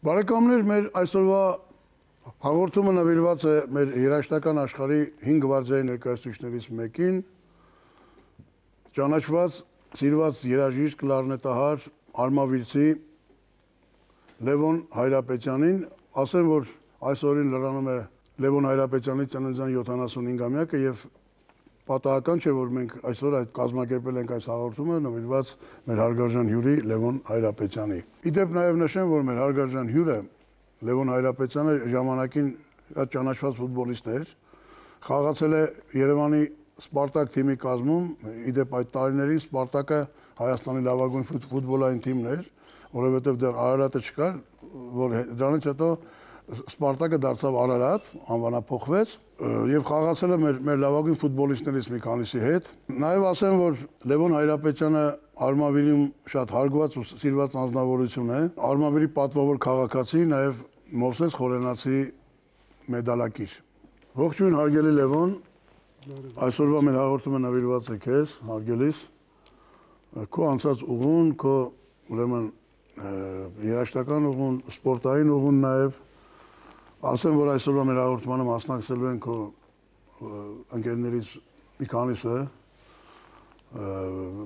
Բարեկամներ, մեր այսօրվա հաղորդումը նվիրված է մեր երաշտական աշխարհի 5 գվարդիայի ներկայացուցիչներից մեկին, ճանաչված սիրված երաժիշտ կլարնետահար Արմավիրցի Լևոն Հայրապետյանին, ասեմ որ այսօրին լրանում է Լևոն Հայրապետյանի ծննդյան 75-ամյակը եւ պատահական չէ որ մենք այսօր այդ կազմակերպել ենք այս հաղորդումը նվիրված մեր հարգարժան հյուրի Լևոն Հայրապետյանի։ Իդեպ նաեւ նշեմ որ մեր հարգարժան հյուրը Լևոն Հայրապետյանը ժամանակին ճանաչված ֆուտբոլիստ էր, խաղացել է Երևանի Սպարտակ թիմի կազմում, իդեպ այդ տարիներին Սպարտակը Հայաստանի լավագույն ֆուտբոլային թիմն էր, որովհետև դեռ Արարատը չկար, որ դրանից հետո Սպարտակը դարձավ Արարատ, անվանափոխվեց եւ խաղացել է մեր մեր լավագույն ֆուտբոլիստներից մի քանիսի հետ։ Նաեւ ասեմ, որ Լևոն Հայրապետյանը Արմավիրիում շատ հարգված ու սիրված անձնավորություն է։ Արմավիրի պատվավոր քաղաքացի, նաեւ Մովսես Խորենացի մեդալակիր։ Ողջույն հարգելի Լևոն, Այսօրվա մեր հաղորդումը նվիրված է քեզ, հարգելիս։ Քո անցած ուղուն, քո ուրեմն երաշտական ուղուն, սպորտային ուղուն նաև ասեմ, որ այսօրվա մեր հաղորդմանը մասնակցելու են քո ընկերներից մի քանիսը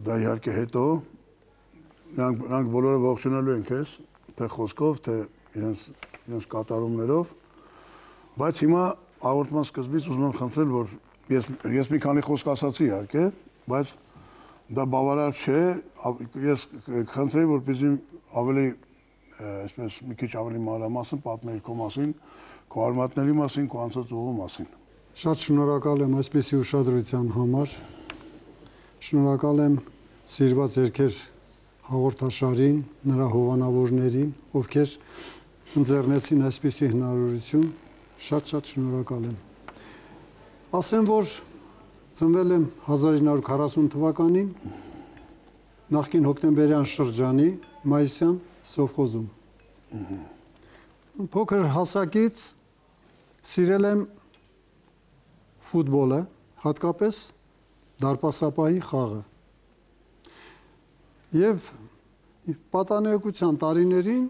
դա իհարկե հետո նրանք նրանք բոլորը ողջունելու են քեզ, թե խոսքով, թե իրենց իրենց կատարումներով, բայց հիմա հաղորդման սկզբից ուզում եմ խնդրել, որ ես ես մի քանի խոսք ասացի իհարկե, բայց դա բավարար չէ, ես խնդրեի որպեսզի ավելի այսպես մի քիչ ավելի մանրամասն պատմել քո մասին, քո արմատների մասին, քո անցած ուղու մասին։ Շատ շնորհակալ եմ այսպեսի ուշադրության համար։ Շնորհակալ եմ սիրված երկեր հաղորդաշարին, նրա հովանավորներին, ովքեր ընձեռնեցին այսպիսի հնարավորություն։ Շատ-շատ շնորհակալ եմ։ Ասեմ, որ ծնվել եմ 1940 թվականին նախկին հոկտեմբերյան շրջանի մայիսյան սովխոզում։ Փոքր հասակից սիրել եմ ֆուտբոլը, հատկապես դարպասապահի խաղը։ Եվ պատանեկության տարիներին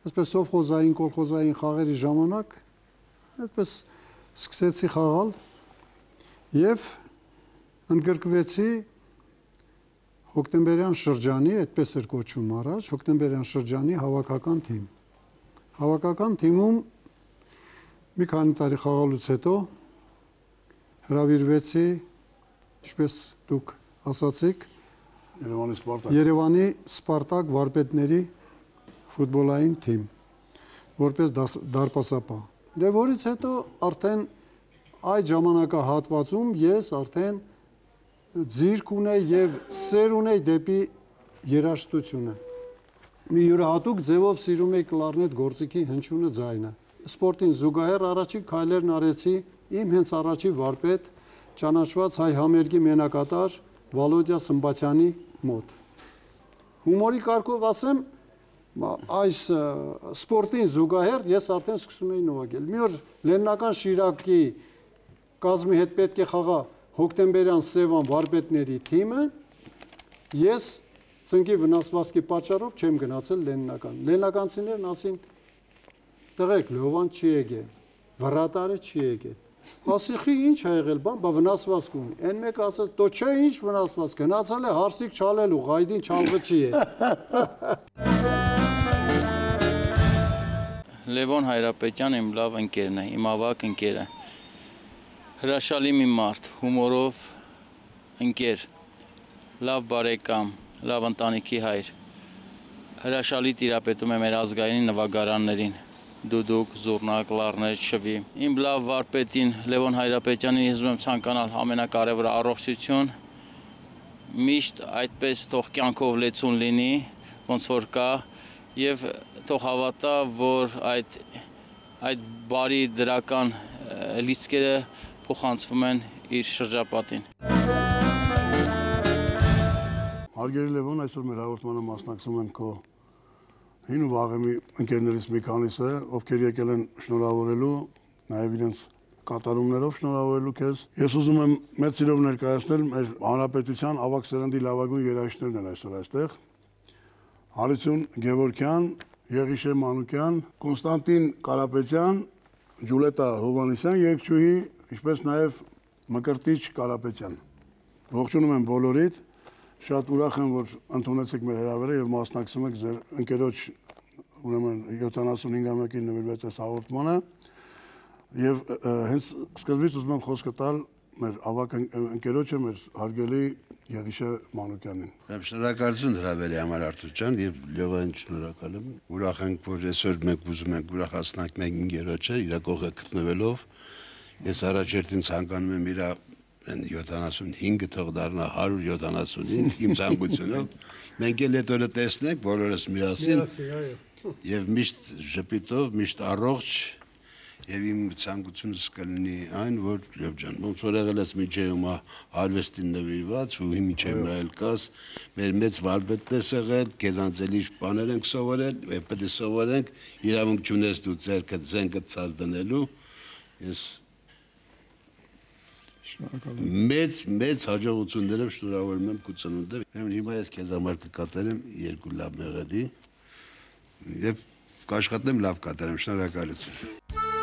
այսպես սովխոզային, կոլխոզային խաղերի ժամանակ այդպես սկսեցի խաղալ եւ ընդգրկվեցի հոկտեմբերյան շրջանի, այդպես էր կոչվում առաջ, հոկտեմբերյան շրջանի հավաքական թիմ։ Հավաքական թիմում մի քանի տարի խաղալուց հետո հրավիրվեցի, ինչպես դուք ասացիք, Երևանի Սպարտակ։ Երևանի Սպարտակ վարպետների ֆուտբոլային թիմ, որպես դարպասապահ։ Դե որից հետո արդեն այդ ժամանակահատվածում ես արդեն ձիրք ունեի եւ սեր ունեի դեպի երաժշտությունը։ Մի յուրահատուկ ձևով սիրում եի կլարնետ գործիքի հնչյունը ձայնը։ Սպորտին զուգահեռ առաջի քայլերն արեցի իմ հենց առաջի վարպետ ճանաչված հայ համերգի մենակատար Վալոդիա Սմբացյանի մոտ։ Հումորի կարգով ասեմ, այս սպորտին զուգահեռ ես արդեն սկսում էի նվագել։ Մի օր Լեննական Շիրակի կազմի հետ պետք է խաղա հոկտեմբերյան Սևան վարպետների թիմը։ Ես ծնկի վնասվածքի պատճառով չեմ գնացել Լեննական։ Լեննականցիներն ասին տղեկ Լևոն չի եկել, վրատարը չի եկել։ Ասիխի ինչ ա եղել, բան, բա վնասվածք ունի։ Այն մեկը ասաց, «Դո չէ, ինչ վնասվածք, գնացել է հարսիկ չալելու, գայդին չալվեցի է»։ Լևոն Հայրապետյան իմ լավ ընկերն է, իմ ավակ ընկերը։ Հրաշալի մի մարդ, հումորով ընկեր, լավ բարեկամ, լավ ընտանիքի հայր։ Հրաշալի տիրապետում է մեր ազգային նվագարաններին դուդուկ, զուռնակ, լառներ, շվի։ Իմ լավ վարպետին Լևոն Հայրապետյանին ուզում եմ ցանկանալ ամենակարևորը առողջություն։ Միշտ այդպես թող կյանքով լեցուն լինի, ոնց որ կա, եւ թող հավատա, որ այդ այդ բարի դրական լիցքերը փոխանցվում են իր շրջապատին։ Հարգելի Լևոն, այսօր մեր հաղորդմանը մասնակցում են քո հին ու վաղեմի ընկերներից մի քանիսը, ովքեր եկել են շնորհավորելու, նաև իրենց կատարումներով շնորհավորելու քեզ։ Ես ուզում եմ մեծ սիրով ներկայացնել մեր հանրապետության ավակ սերնդի լավագույն երաժիշտներն են այսօր այստեղ։ Հարություն Գևորքյան Եղիշե Մանուկյան, Կոնստանտին Կարապետյան, Ջուլետա Հովանեսյան, երգչուհի, ինչպես նաև Մկրտիչ Կարապետյան։ Ողջունում եմ բոլորիդ։ Շատ ուրախ եմ, որ ընդունեցիք մեր հրավերը եւ մասնակցում եք ձեր ընկերոջ ուրեմն 75-ամյակին նվիրված այս հաղորդմանը։ Եվ հենց սկզբից ուզում եմ խոսքը տալ մեր ավակ ըն- ընկերոջը, մեր հարգելի Եղիշե Մանուկյանին։ Եմ շնորհակալություն հրավերի համար Արտուր ջան եւ Լևոյան շնորհակալ եմ։ Ուրախ ենք, որ այսօր մենք ուզում ենք ուրախացնենք մենք ինգերոջը իր կողը գտնվելով։ Ես առաջերտին ցանկանում եմ իր այն 75 թող դառնա 175 իմ ցանկությունով։ Մենք էլ այդ օրը տեսնենք բոլորս միասին եւ միշտ ժպիտով, միշտ առողջ Եվ իմ ցանկությունս կլինի այն, որ եւ ջան, ոնց որ եղել ես միջեյումա արվեստին նվիրված ու միջեյում այլ կաս, մեր մեծ վարպետն ես եղել, քեզանց էլի բաներ ենք սովորել, եւ պետք է սովորենք, իրավունք չունես դու ձերքը զենքը ցած դնելու։ Ես Շնորհակալ եմ։ մեծ մեծ հաջողություններով շնորհավորում եմ քո ծնունդը։ Ուրեմն հիմա ես քեզ համար կկատարեմ երկու լավ մեղեդի եւ կաշխատեմ լավ կատարեմ, շնորհակալություն։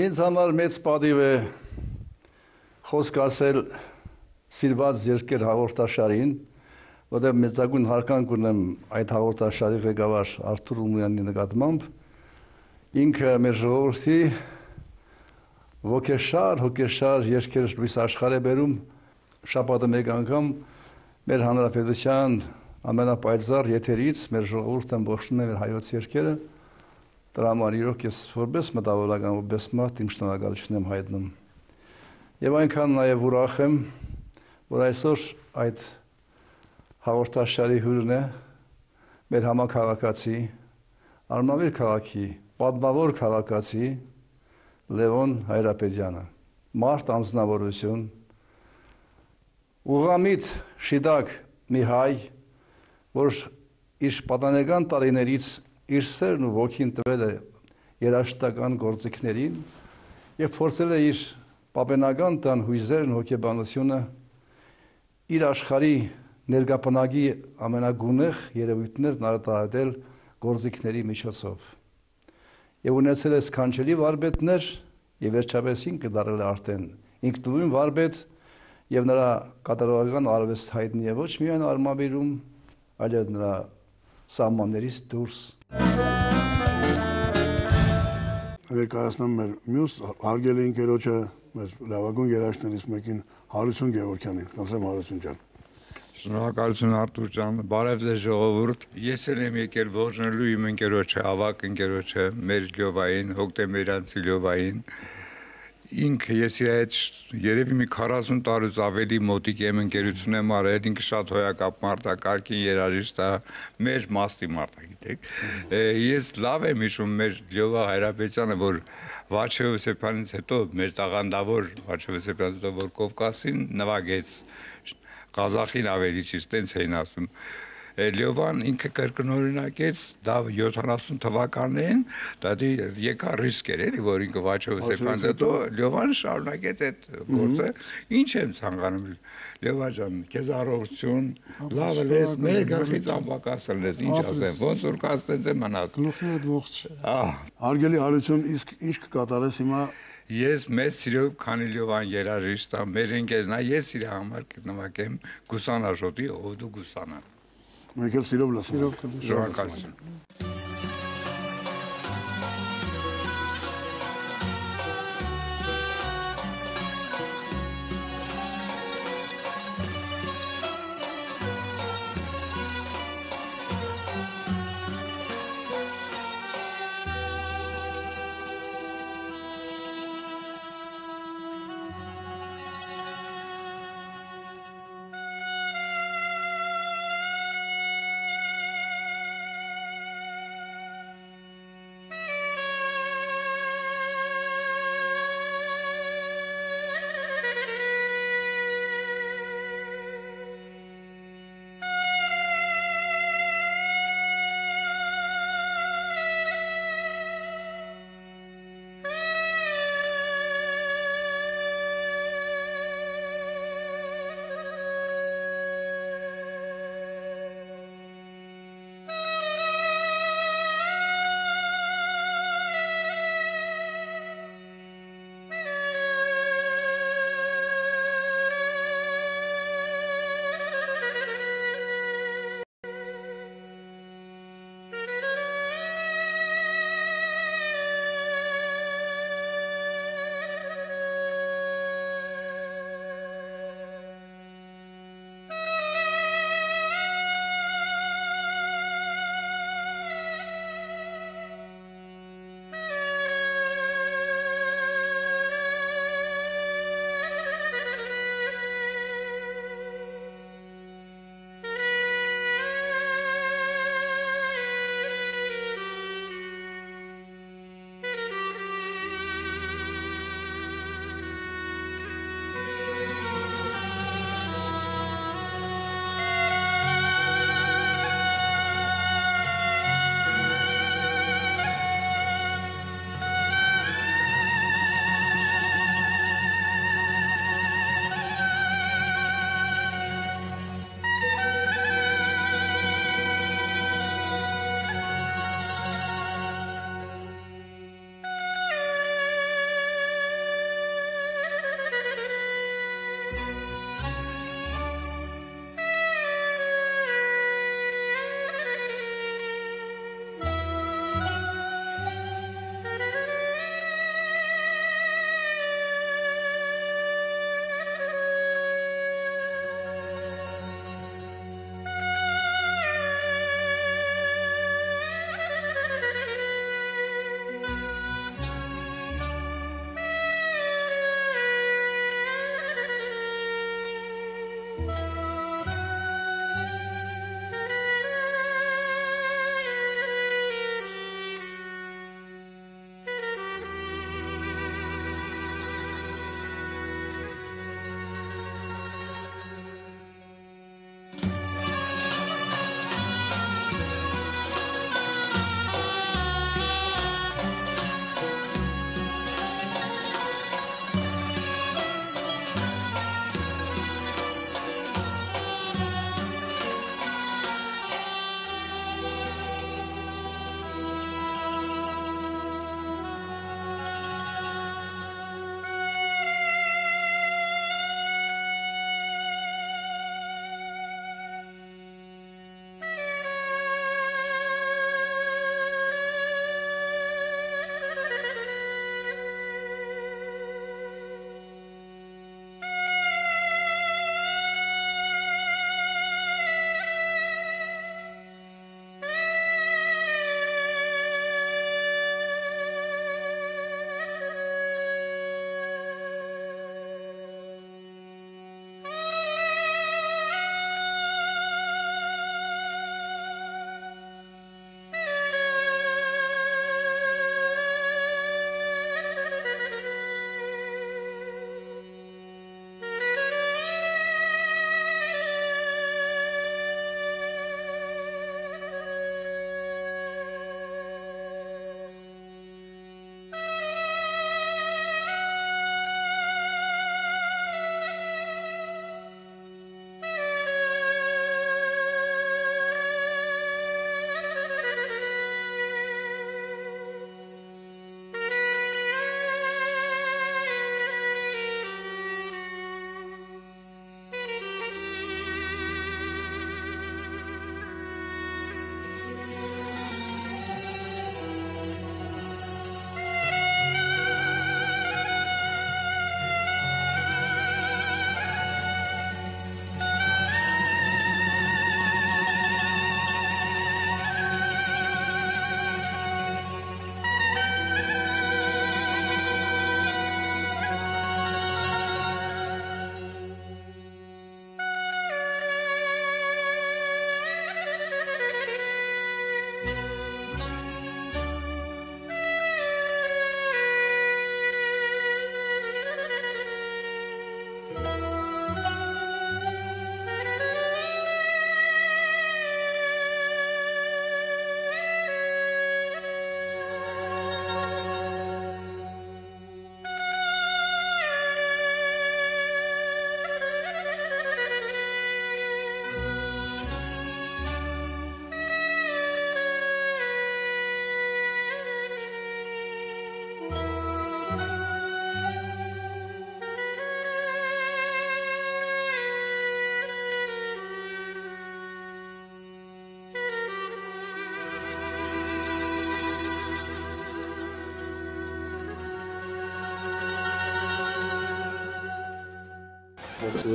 Ինձ համար մեծ պատիվ է խոսք ասել սիրված երկեր հաղորդաշարին, որտեղ մեծագույն հարկանք ունեմ այդ հաղորդաշարի ղեկավար Արթուր Ումյանի նկատմամբ։ Ինքը մեր ժողովրդի ոգեշար, հոգեշար երկեր լույս աշխարհ է բերում շաբաթը մեկ անգամ մեր հանրապետության ամենապայծառ եթերից մեր ժողովուրդը ողջունում է հայոց երկերը դրա համար իրոք ես որպես մտավորական որպես մարդ իմ շնորհակալություն եմ հայտնում եւ այնքան նաեւ ուրախ եմ որ այսօր այդ հաղորդաշարի հյուրն է մեր համակարգացի Արմավիր քաղաքի պատմավոր քաղաքացի Լևոն Հայրապետյանը մարդ անձնավորություն ուղամիտ շիդակ մի հայ որ իր պատանեկան տարիներից իր սերն ու ոգին տվել է երաշտական գործիքներին եւ փորձել է իր պապենական տան հույզերն հոգեբանությունը իր աշխարհի ներգապնակի ամենագունեղ երևույթներն արտահայտել գործիքների միջոցով եւ ունեցել է սքանչելի վարպետներ եւ վերջապես ինքը դարձել է արդեն ինքնուրույն վարպետ եւ նրա կատարողական արվեստ հայտնի է ոչ միայն արմավիրում այլև նրա սահմաններից դուրս Ներկայացնեմ մեր մյուս հարգելի ընկերոջը, մեր լավագույն երաժշտներից մեկին Հարություն Գևորքյանին։ Կանցրեմ Հարություն ջան։ Շնորհակալություն Արտուր ջան, բարև ձեզ ժողովուրդ։ Ես էլ եմ եկել ողջունելու իմ ընկերոջը, ավակ ընկերոջը, մեր Լյովային, հոկտեմբերյանցի Լյովային, ինքը ես իր հետ երևի մի 40 տարուց ավելի մոտիկ եմ ընկերություն եմ արել, ինքը շատ հոյակապ մարտակարգին երաժիշտ է, մեր մաստի մարտա գիտեք։ Ես լավ եմ հիշում մեր Լյովա Հայրապետյանը, որ Վաչե Հովսեփյանից հետո մեր տաղանդավոր Վաչե Հովսեփյանից հետո որ Կովկասին նվագեց Ղազախին ավելի ճիշտ տենց էին ասում Լեովան ինքը կրկնօրինակեց դա 70 թվականներին, դա դի եկա ռիսկ էր էլի, որ ինքը Վաչով Ստեփան դո Լեովան շարունակեց այդ գործը։ Ինչ եմ ցանկանում Լեովա ջան, քեզ առողջություն, լավ լես, մեր գլխից անպակասել ես, ինչ ասեմ, ոնց որ կաստեց եմ մնաց։ Գլուխներդ ողջ։ Ահ, Հարգելի Հարություն, իսկ ինչ կկատարես հիմա? Ես մեծ սիրով Քանիլյովան երաժիշտ եմ, մեր ընկերն է, ես իր համար կնվագեմ Գուսանաժոտի ով դու Գուսանա։ մենք էլ սիրով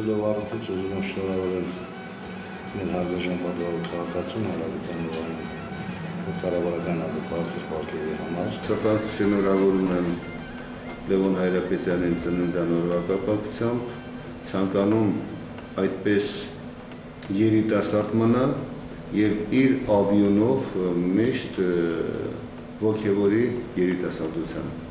Սկսվելով առիթից ուզում եմ շնորհավորել մեր հարգաժան պատվավոր քաղաքացուն Հարավության Նորային կառավարական բարձր պարգևի համար։ Սակայն շնորհավորում եմ Լևոն Հայրապետյանին ծննդյան օրվա կապակցությամբ ցանկանում այդպես երիտասարդ մնա եւ իր ավիոնով միշտ ողջևորի երիտասարդությանը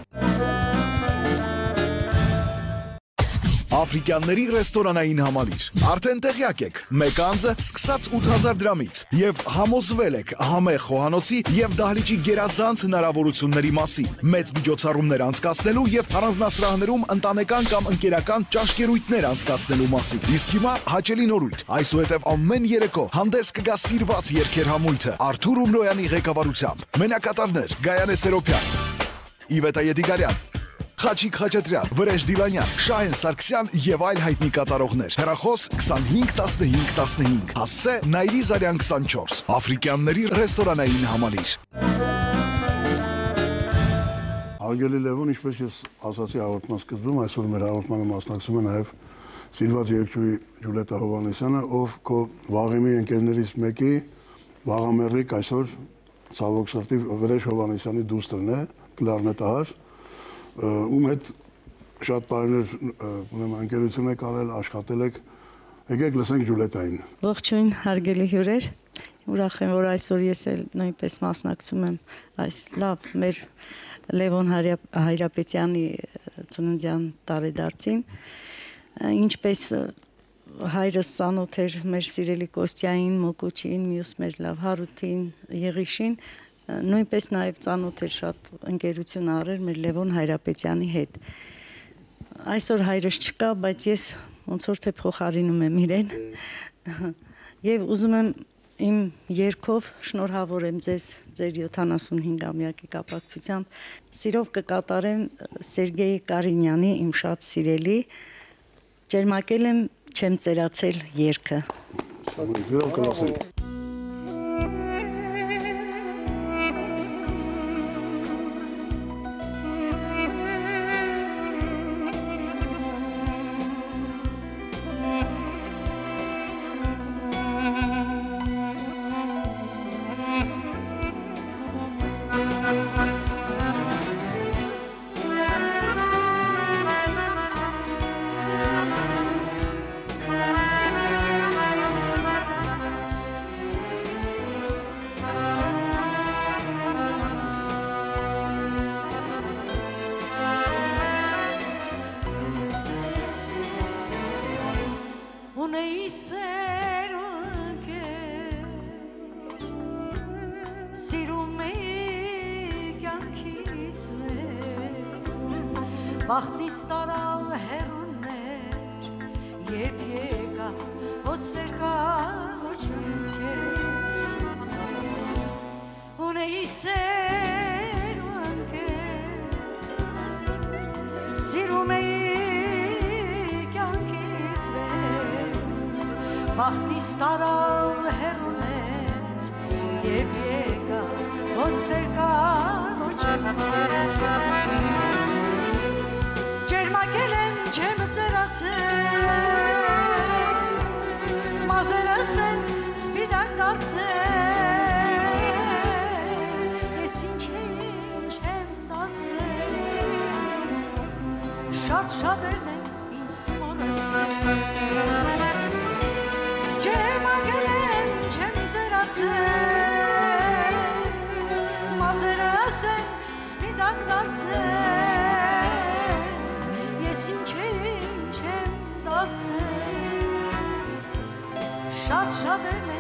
Աֆրիկյանների ռեստորանային համալիր։ Արդեն տեղյակ եք, մեկ անձը սկսած 8000 դրամից եւ համոզվել եք համեղ խոհանոցի եւ դահլիճի գերազանց հնարավորությունների մասին։ Մեծ միջոցառումներ անցկացնելու եւ առանձնասրահներում ընտանեկան կամ ընկերական ճաշկերույթներ անցկացնելու մասին։ Իսկ հիմա հաճելի նորույթ։ Այսուհետև ամեն երեկո հանդես կգա սիրված երկեր համույթը Արթուր Ումրոյանի ղեկավարությամբ։ Մենակատարներ Գայանե Սերոփյան, Իվետա Եդիգարյան, Խաչիկ Խաչատրյան, Վրեժ Դիլանյան, Շահեն Սարգսյան եւ այլ հայտնի կատարողներ։ Հեռախոս 251515։ Հասցե Նայրի Զարյան 24։ Աֆրիկյանների ռեստորանային համալիր։ Արգելի Լևոն, ինչպես ես ասացի հաղորդման սկզբում, այսօր մեր հաղորդմանը մասնակցում է նաև Սիլված երկչույի Ջուլետա Հովանեսյանը, ով քո վաղեմի ընկերներից մեկի վաղամերիկ այսօր ցավոք սրտի Վրեժ Հովանեսյանի դուստրն է, կլարնետահար, ում հետ շատ տարիներ ուրեմն ընկերություն եք արել, աշխատել եք։ Եկեք լսենք Ջուլետային։ Ողջույն, հարգելի հյուրեր։ Ուրախ եմ, որ այսօր ես էլ նույնպես մասնակցում եմ այս լավ մեր Լևոն Հայրապետյանի ծննդյան տարեդարձին։ Ինչպես հայրս ցանոթ էր մեր սիրելի Կոստյային, Մոկոչին, մյուս մեր լավ Հարութին, Եղիշին, նույնպես նաև ցանոթ էր շատ ընկերություն արել մեր Լևոն Հայրապետյանի հետ։ Այսօր հայրս չկա, բայց ես ոնց որ թե փոխարինում եմ իրեն։ Եվ ուզում եմ իմ երկով շնորհավորեմ ձեզ ձեր 75-ամյակի կապակցությամբ։ Սիրով կկատարեմ Սերգեյ Կարինյանի իմ շատ սիրելի ջերմակել եմ չեմ ծերացել երգը։ Սիրով կլսենք։ Բախտիս բախտիս տարալ հերուններ, երբ եկա, ոչ սերկա, ոչ ընկեր, ջերմակել եմ չեմ ծերացել մազերս են սպիտակ դարձել սպիտակ դարձել ինչ ինչ եմ դարձել շատ շատերն են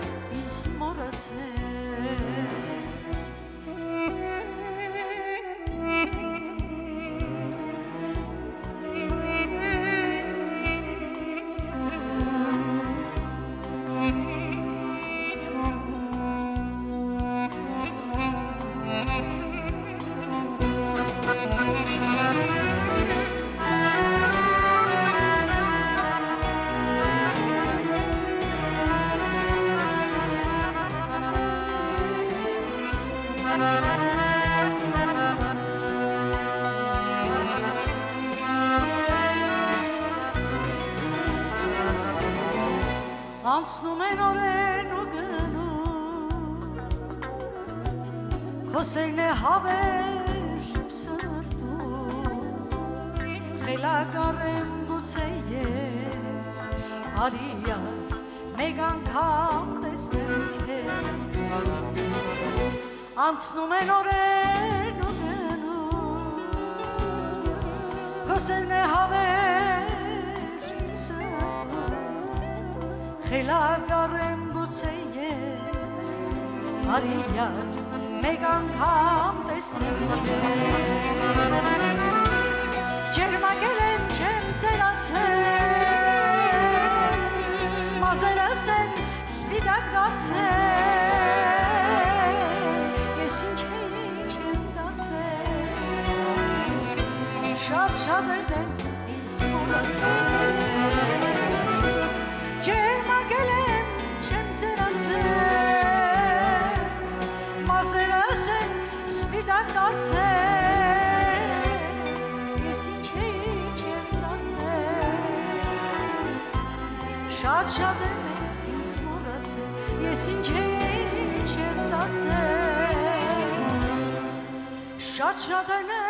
անցնում են օրեն ու գնում Քոսերն է հավեր սրտում Խելակար եմ գուցե ես Արիա մեկ անգամ տեսնել քեզ Անցնում են օրեն ու գնում Քոսերն է հավեր Խելակար եմ գուցե ես Արիան մեկ անգամ տեսնել Ջերմագել եմ չեմ ծերացել Մազերս եմ սպիտակ դարձել Ես ինչ ինչ եմ դարձել Շատ շատ է դեմ ինձ մորացել սպիտակ դարձել Ես ինչ ինչ եմ դարձել Շատ շատ եմ ինձ մորացել Ես ինչ ինչ եմ դարձել Շատ շատ եմ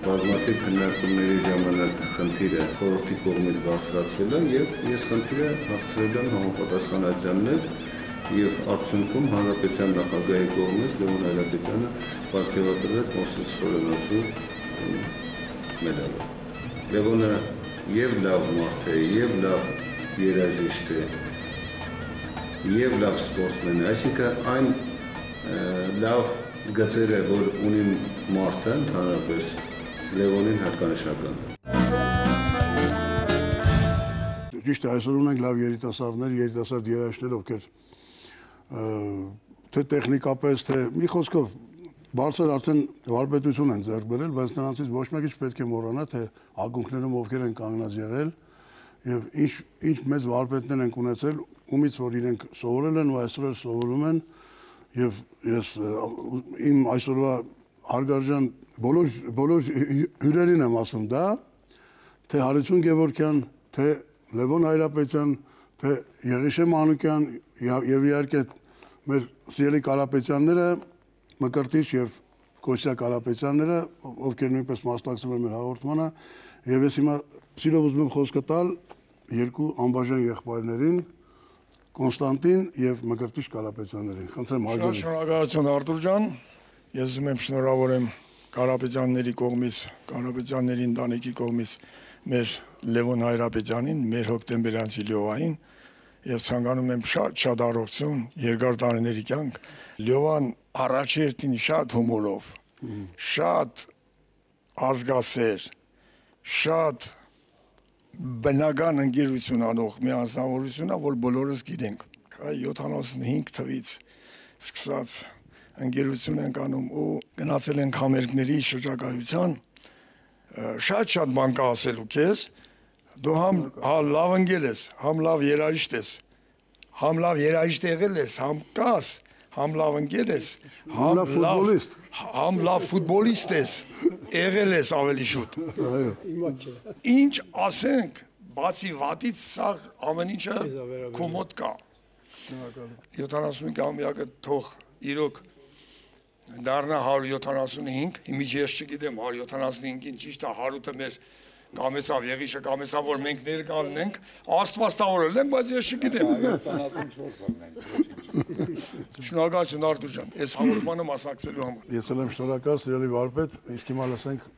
բազմաթիվ քննարկումների ժամանակ խնդիրը խորհրդի կողմից բարձրացվել է եւ ես խնդիրը հասցրել եմ համապատասխանատյաններ եւ արդյունքում հանրապետության նախագահի կողմից Լևոն Հայրապետյանը պարգևատրվեց Մոսես Խորենոցու մեդալը։ Լևոնը եւ լավ մարդ է, եւ լավ երաժիշտ է, եւ լավ սպորտսմեն է, այսինքն այն լավ գծերը, որ ունի մարդը ընդհանրապես Լևոնին հատկանշական Ճիշտ է, այսօր ունենք լավ երիտասարդներ, երիտասարդ երաժիշտներ, ովքեր թե տեխնիկապես, թե մի խոսքով բարձր արդեն վարպետություն են ձեռք բերել, բայց նրանցից ոչ մեկի չպետք է մոռանա, թե ակունքներում ովքեր են կանգնած եղել եւ ինչ ինչ մեծ վարպետներ են ունեցել, ումից որ իրենք սովորել են ու այսօր էլ սովորում են եւ ես իմ այսօրվա հարգարժան բոլոր բոլոր հյուրերին եմ ասում դա, թե Հարություն Գևորգյան, թե Լևոն Հայրապետյան, թե Եղիշե Մանուկյան եւ իհարկե մեր սիրելի Կարապետյանները, Մկրտիչ եւ Կոսյա Կարապետյանները, ովքեր նույնպես մասնակցում են մեր հաղորդմանը, եւ ես հիմա սիրով ուզում եմ խոսքը տալ երկու անբաժան եղբայրներին, Կոնստանտին եւ Մկրտիչ Կարապետյաններին։ Խնդրեմ հարգելի։ շնորհակալություն Արտուր ջան։ Ես ուզում եմ շնորհավորեմ Կարապետյանների կողմից, Կարապետյանների ընտանիքի կողմից մեր Լևոն Հայրապետյանին, մեր հոկտեմբերյանցի Լյովային եւ ցանկանում եմ շատ շատ առողջություն, երկար տարիների կյանք։ Լյովան առաջերտին շատ հումորով, շատ ազգասեր, շատ բնական ընկերություն անող մի անձնավորություն է, որ բոլորս գիտենք։ Հայ 75 թվից սկսած ընկերություն ենք անում ու գնացել ենք համերգների շրջագայության շատ-շատ բան կա ասելու քեզ դու համ հա լավ ընկել ես համ լավ երաժիշտ ես համ լավ երաժիշտ եղել ես համ կաս համ լավ ընկել ես Համ լավ ֆուտբոլիստ։ համ լավ ֆուտբոլիստ ես եղել ես ավելի շուտ Այո։ ինչ ասենք բացի վատից սա ամեն ինչը քո մոտ կա 75-ամյակը թող իրոք դառնա 175, հիմիջ ես չգիտեմ 175-ին ճիշտ է 100-ը մեր կամեցավ, եղիշը կամեցավ, որ մենք ներկալնենք, աստված տավորել ենք, բայց ես չգիտեմ։ 74-ն Շնորհակալություն Արտուր ջան, այս հաղորդմանը մասնակցելու համար։ Ես էլ եմ շնորհակալ սիրելի վարպետ, իսկ հիմա լսենք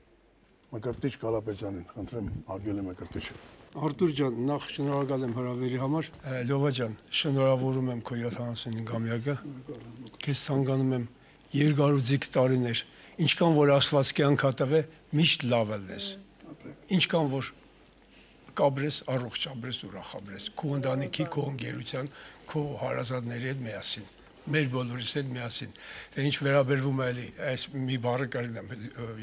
Մկրտիչ Կարապետյանին։ Խնդրեմ, հարգելի Մկրտիչ։ Արտուր ջան, նախ շնորհակալ եմ հրավերի համար։ Լովա ջան, շնորհավորում եմ քո 75-ամյակը։ Քեզ ցանկանում եմ երկարուձիգ տարիներ, ինչքան որ Աստված կյանք հատավե, միշտ լավ ելնես։ Ինչքան որ կաբրես, առողջ ապրես, ուրախ ապրես, քո ընտանիքի, քո ընկերության, քո հարազատների հետ միասին մեր բոլորիս հետ միասին։ Դե ինչ վերաբերվում է էլի, այս մի բառը կրնեմ,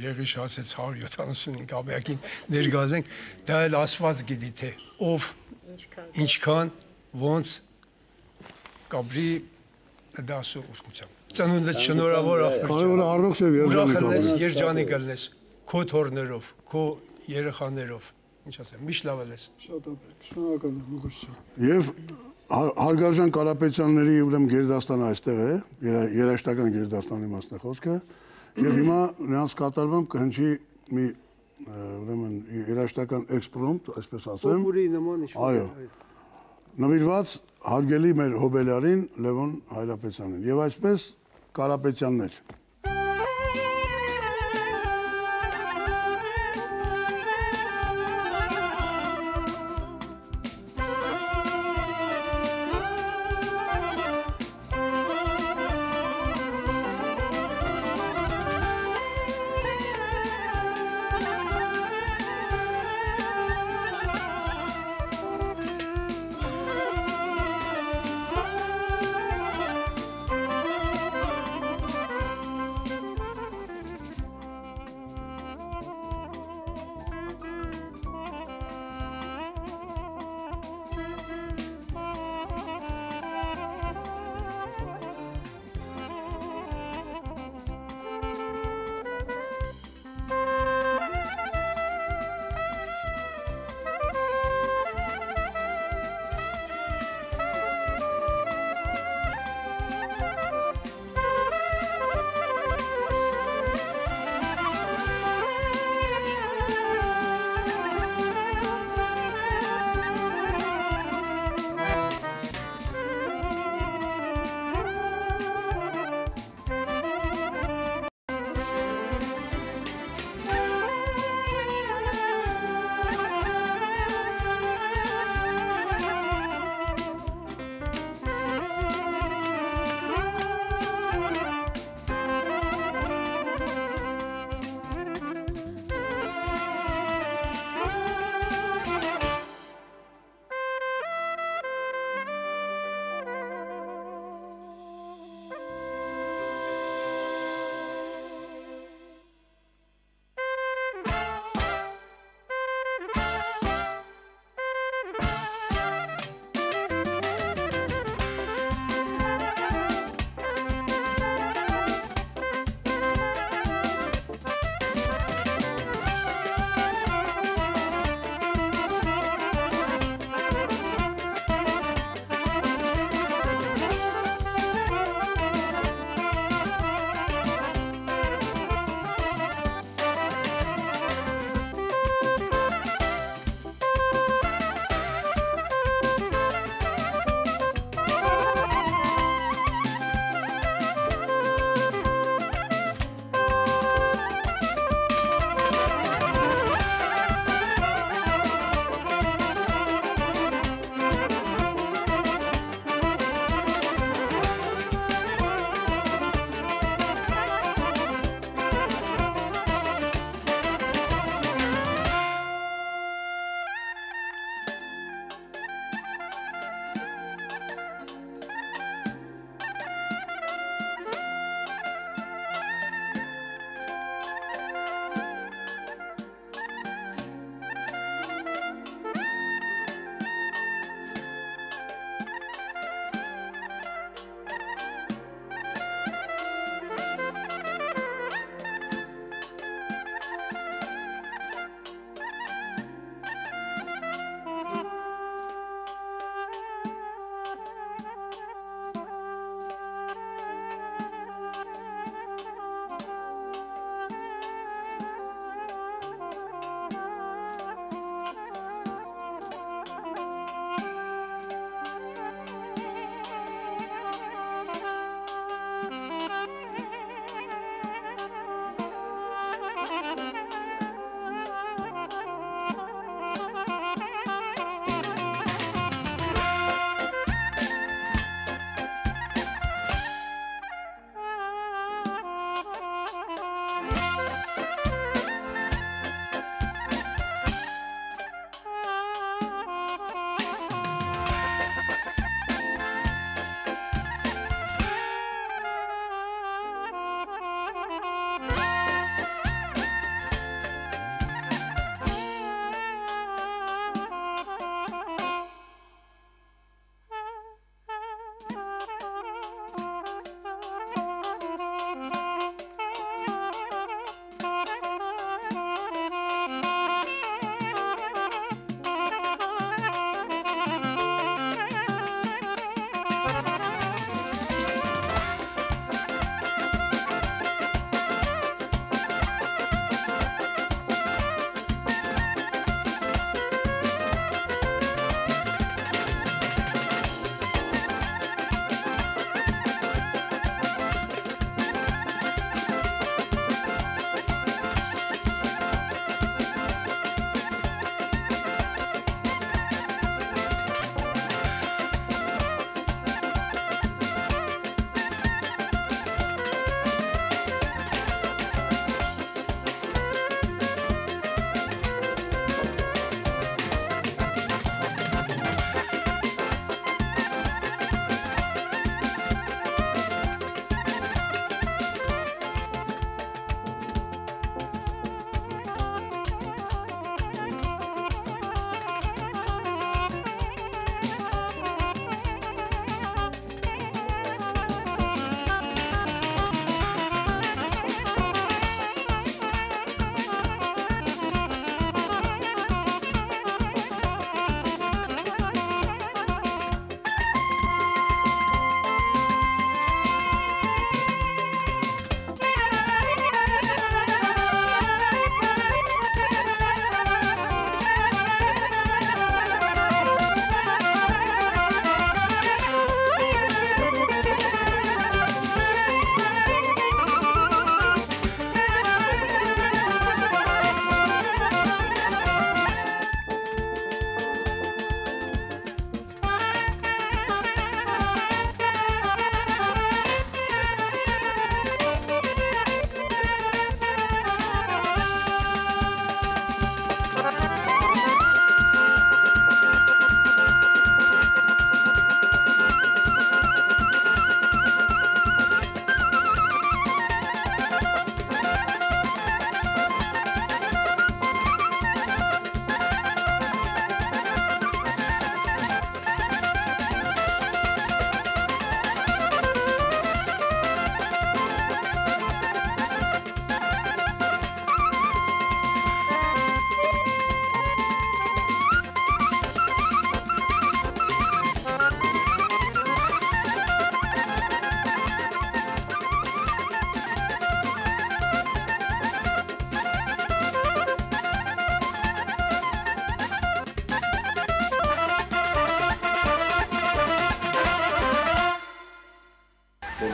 եղիշ ասեց 175 ամյակին ներգազենք, դա էլ Աստված գիտի թե ով ինչքան ոնց կաբրի դասու ուսուցչամ։ Ծնունդը շնորհավոր Կարևորը առողջ եւ երջանիկ ես, ապրես։ երջանիկ ելնես, քո թորներով, քո երեխաներով։ Ինչ ասեմ, միշտ լավ ելես։ Շատ ապրեք։ Շնորհակալ եմ ուղղություն։ Եվ Հա- Հարգարժան Կարապետյանների ուրեմն գերդաստանը այստեղ է, երա- երաժշտական գերդաստանի մասն է խոսքը։ Եվ հիմա նրանց կատարմամբ կհնչի մի ուրեմն երաժշտական էքսպրոմտ, այսպես ասեմ։ Օպուրի նման ինչ-որ, Այո։ Նվիրված հարգելի մեր հոբելարին Լևոն Հայրապետյանին։ Եվ այսպես Կարապետյաններ։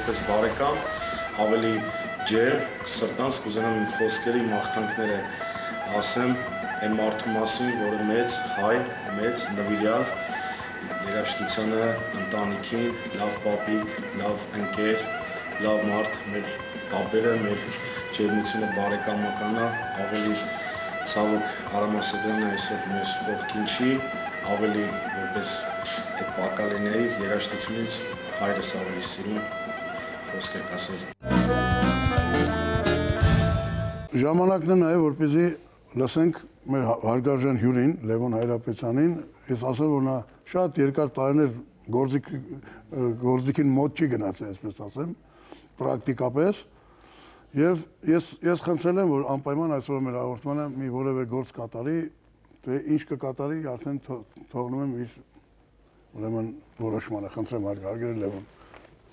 որպես բարեկամ, ավելի ջեր, սրտանց կուզենամ իմ խոսքերի մաղթանքները ասեմ այն մարդու մասին, որը մեծ հայ, մեծ նվիրյալ երաշտությանը, ընտանիքին, լավ պապիկ, լավ ընկեր, լավ մարդ, մեր կապերը, մեր ջերմությունը բարեկամականա, ավելի ցավոք Արամասեդյանը այսօր մեր կողքին չի, ավելի որպես այդ բակալիների երաշտությունից հայրս ավելի սիրում խոսքեր կասել։ Ժամանակն է նաև որպեսզի լսենք մեր հա- հարգարժան հյուրին Լևոն Հայրապետյանին, ես ասեմ որ նա շատ երկար տարիներ գործիք գործիքին մոտ չի գնացել, այսպես ասեմ, պրակտիկապես եւ ես ես խնդրել եմ որ անպայման այսօր մեր հաղորդմանը մի որևէ գործ կատարի, թե ինչ կկատարի, արդեն թող- թողնում եմ իր ուրեմն որոշմանը, խնդրեմ հարգարժան Լևոն։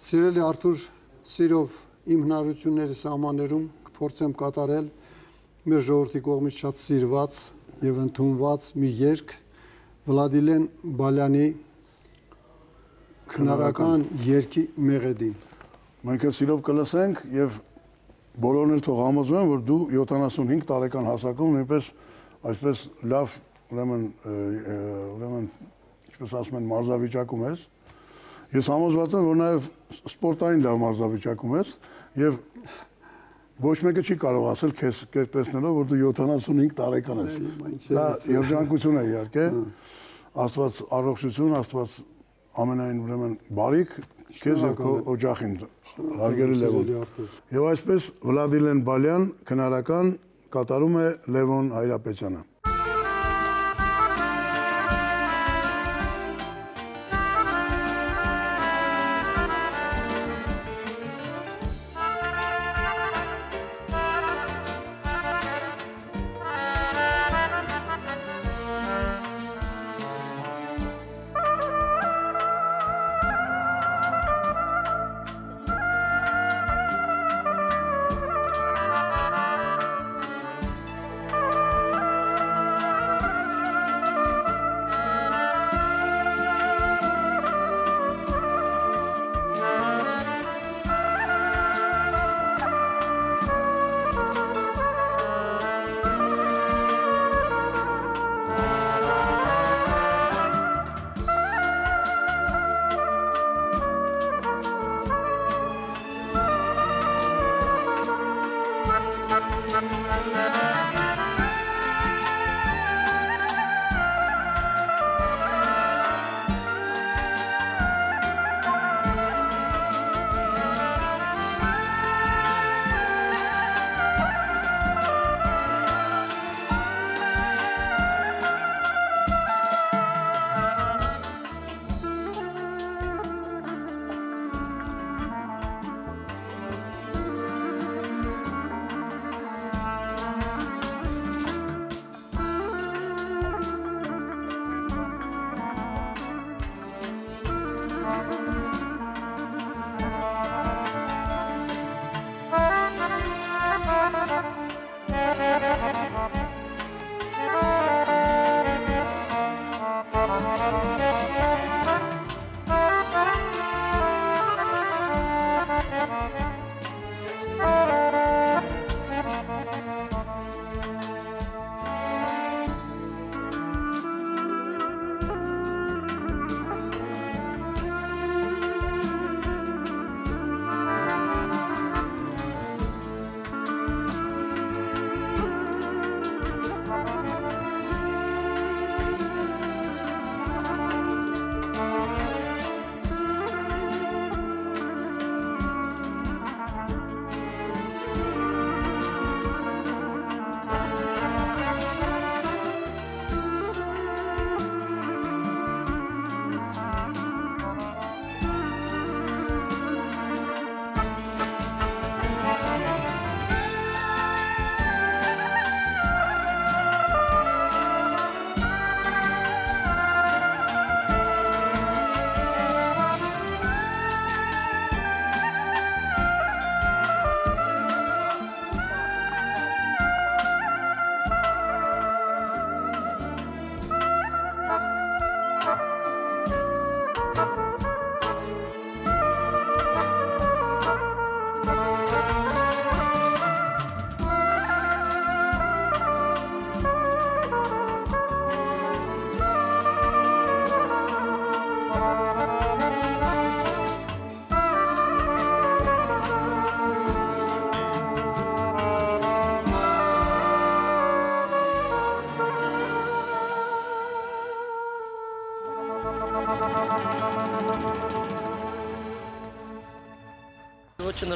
Սիրելի Արթուր, սիրով իմ հնարությունների սահմաններում կփորձեմ կատարել մեր ժողովրդի կողմից շատ սիրված եւ ընդունված մի երգ Վլադիլեն Բալյանի քնարական երգի մեղեդին։ Մենք էլ սիրով կլսենք եւ բոլորն էլ թող համոզվեն, որ դու 75 տարեկան հասակում նույնպես այսպես լավ ուրեմն ուրեմն ինչպես ասում են մարզավիճակում ես։ Ես համոզված եմ, որ նաեւ սպորտային լավ մարզավիճակում ես եւ ոչ մեկը չի կարող ասել քեզ տեսնելով որ դու 75 տարեկան ես։ Դա երջանկություն է իհարկե։ Աստված առողջություն, Աստված ամենայն ուրեմն բարիք քեզ եւ քո օջախին հարգելի Լևոն։ Եվ այսպես Վլադիլեն Բալյան քնարական կատարում է Լևոն Հայրապետյանը։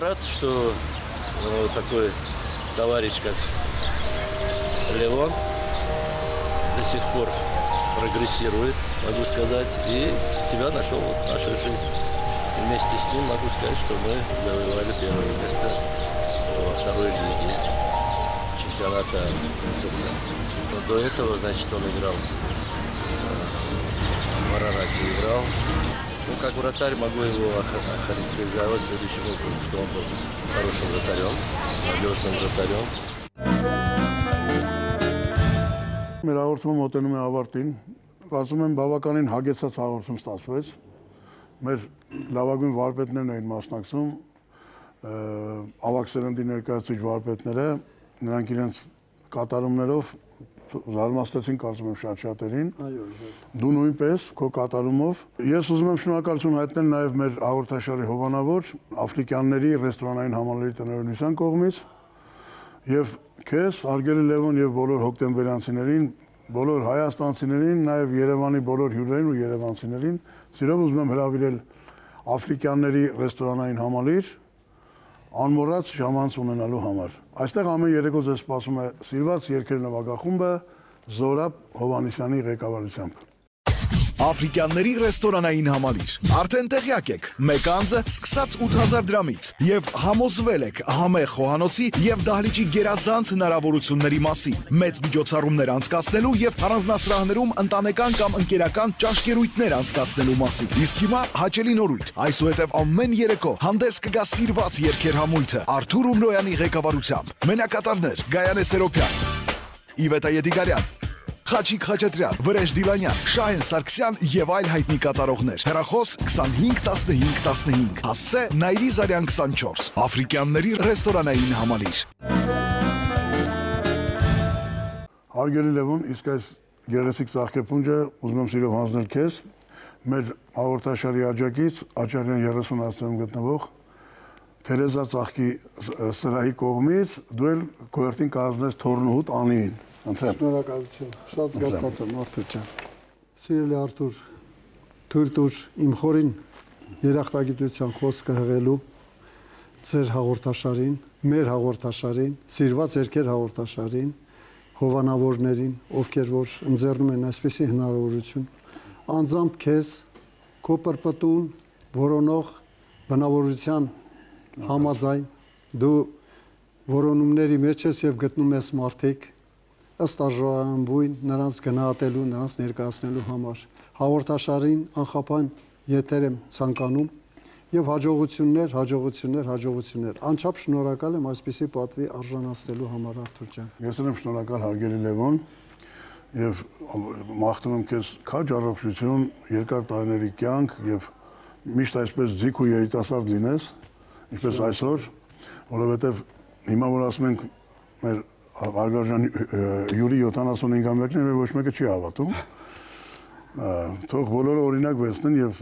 рад, что э, такой товарищ, как Леон, до сих пор прогрессирует, могу сказать, и себя нашел вот в нашей жизни. И вместе с ним могу сказать, что мы завоевали первое место во второй лиге чемпионата СССР. Но до этого, значит, он играл в Марарате играл. Ну, как вратарь могу его ох- охарактеризовать следующим образом, что он был хорошим вратарем, надежным вратарем. Մեր հաղորդումը մոտենում է ավարտին։ Կարծում եմ բավականին հագեցած հաղորդում ստացվեց։ Մեր լավագույն վարպետներն էին մասնակցում, ը, ավակ սերնդի ներկայացուցիչ վարպետները, նրանք իրենց կատարումներով զարմաստեցին կարծում եմ շատ-շատերին։ Այո, Դու նույնպես քո կատարումով։ Ես ուզում եմ շնորհակալություն հայտնել նաև մեր հաղորդաշարի հովանավոր աֆրիկյանների ռեստորանային համալիրի տնօրինության կողմից եւ քեզ Արգելի Լևոն եւ բոլոր հոկտեմբերյանցիներին, բոլոր հայաստանցիներին, նաեւ Երևանի բոլոր հյուրերին ու երևանցիներին սիրով ուզում եմ հրավիրել աֆրիկյանների ռեստորանային համալիր անմոռաց ժամանց ունենալու համար։ Այստեղ ամեն երեկո ձեզ սպասում է Սիրված երկեր նվագախումբը Զորապ Հովանիսյանի ղեկավարությամբ։ Աֆրիկյանների ռեստորանային համալիր։ Արդեն տեղյակ եք, մեկ անձը սկսած 8000 դրամից եւ համոզվել եք համեղ խոհանոցի եւ դահլիճի գերազանց հնարավորությունների մասին։ Մեծ միջոցառումներ անցկացնելու եւ առանձնասրահներում ընտանեկան կամ ընկերական ճաշկերույթներ անցկացնելու մասին։ Իսկ հիմա հաճելի նորույթ։ Այսուհետև ամեն երեկո հանդես կգա սիրված երկեր համույթը Արթուր Ումրոյանի ղեկավարությամբ։ Մենակատարներ Գայանե Սերոփյան, Իվետա Եդիգարյան, Խաչիկ Խաչատրյան, Վրեժ Դիլանյան, Շահեն Սարգսյան եւ այլ հայտնի կատարողներ։ Հեռախոս 251515։ Հասցե Նայրի Զարյան 24։ Աֆրիկյանների ռեստորանային համալիր։ Հարգելի Լևոն, իսկ այս գեղեցիկ ծաղկեփունջը ուզում եմ սիրով հանձնել քեզ մեր հաղորդաշարի աջակից Աչարյան 30 աստիճանում գտնվող Թերեզա ծաղկի սրահի կողմից դու էլ քոերտին կազմես թորնուհուտ անին։ Ընտրեմ։ Շնորհակալություն։ Շատ զգացված եմ Արթուր ջան։ Սիրելի Արթուր, թույլ տուր իմ խորին երախտագիտության խոսքը հղելու ձեր հաղորդաշարին, մեր հաղորդաշարին, սիրված երկեր հաղորդաշարին, հովանավորներին, ովքեր որ ընձեռնում են այսպիսի հնարավորություն, անձամբ քեզ քո պրպտուն որոնող բնավորության համաձայն դու որոնումների մեջ ես եւ գտնում ես մարդիկ ըստ արժանվույն նրանց գնահատելու, նրանց ներկայացնելու համար հաղորդաշարին անխափան եթեր եմ ցանկանում եւ հաջողություններ, հաջողություններ, հաջողություններ։ Անչափ շնորհակալ եմ այսպիսի պատվի արժանացնելու համար Արթուր ջան։ Ես եմ շնորհակալ հարգելի Լևոն եւ մաղթում եմ քեզ քաջ առողջություն, երկար տարիների կյանք եւ միշտ այսպես ձիգ ու երիտասարդ լինես, ինչպես այսօր, որովհետեւ հիմա որ ասում ենք մեր Արգարժան յուրի 75-ամյակները ոչ մեկը չի հավատում։ Թող բոլորը օրինակ վերցնեն եւ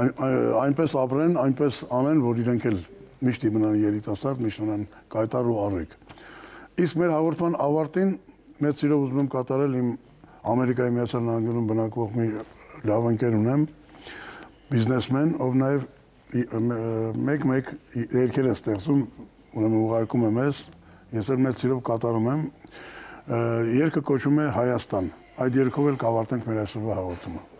այն- այն- այնպես ապրեն, այնպես անեն, որ իրենք էլ միշտ մնան երիտասարդ, միշտ մնան կայտար ու առիք։ Իսկ մեր հաղորդման ավարտին մեծ սիրով ուզում եմ կատարել իմ Ամերիկայի Միացյալ Նահանգներում բնակվող մի լավ ընկեր ունեմ, բիզնեսմեն, ով նաև մեկ-մեկ երկեր է ստեղծում, ուրեմն ուղարկում եմ ես, ես էլ մեծ սիրով կատարում եմ։ Ը, Երգը կոչվում է Հայաստան։ Այդ երգով էլ կավարտենք մեր այսօրվա հաղորդումը։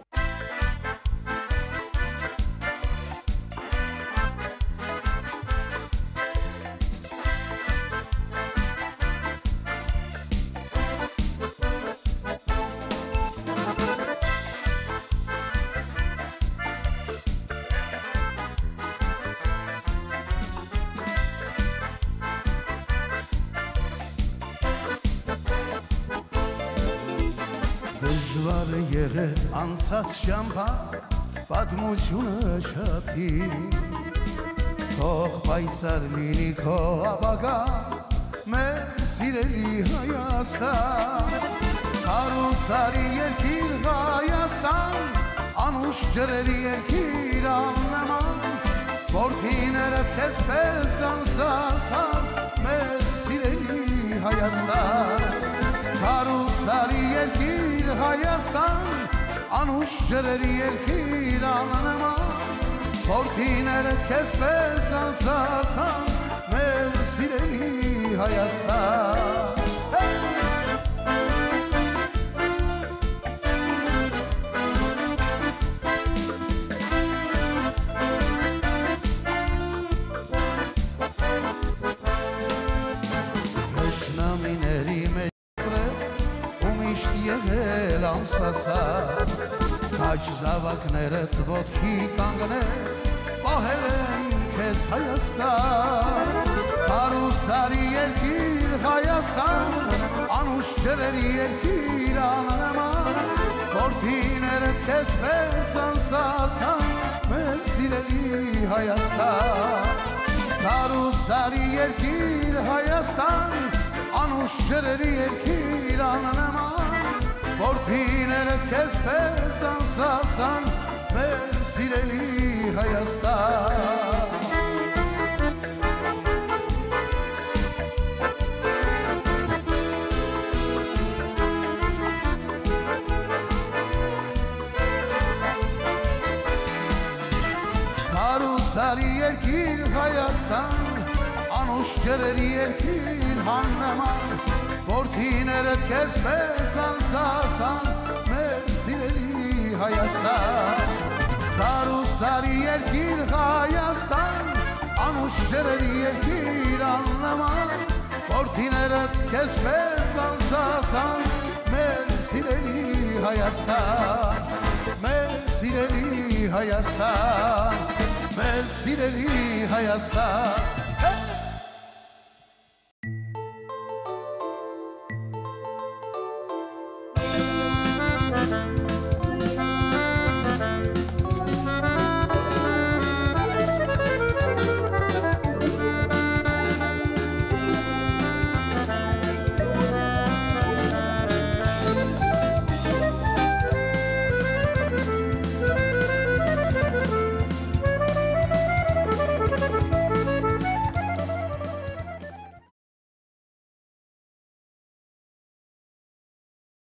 է եղել անցած շամփա պատմությունը շատի Թող պայծառ լինի քո ապագա մեր սիրելի Հայաստան Հարուսարի երկիր Հայաստան անուշ ջրերի երկիր աննման Որդիները քեզ պես անսասան մեր սիրելի Հայաստան Կարուսարի երկիր Հայաստան անուշ ջրերի երկիր աննման Որթիները քեզ պես անսասան մեր սիրելի Հայաստան զավակներդ ոտքի կանգնել պահել են քեզ Հայաստան Հարուսարի երկիր Հայաստան անուշ ջրերի երկիր աննման Որթիներդ քեզ պես անսասան մեր սիրելի Հայաստան Կարուսարի երկիր Հայաստան անուշ ջրերի երկիր աննման Որթիները քեզ պես անսասան մեր սիրելի Հայաստան Կարուսարի երկիր Հայաստան անուշ ջրերի երկիր հաննման Որթիներդ քեզ պես անսասան մեր սիրելի Հայաստան Կարուսարի երկիր Հայաստան անուշ ջրերի երկիր աննման Որթիներդ քեզ պես անսասան մեր սիրելի Հայաստան մեր սիրելի Հայաստան մեր սիրելի Հայաստան